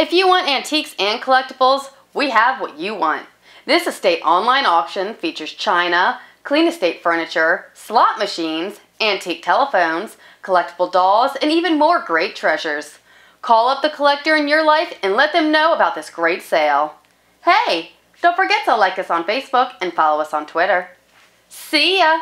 If you want antiques and collectibles, we have what you want. This estate online auction features china, clean estate furniture, slot machines, antique telephones, collectible dolls, and even more great treasures. Call up the collector in your life and let them know about this great sale. Hey, don't forget to like us on Facebook and follow us on Twitter. See ya!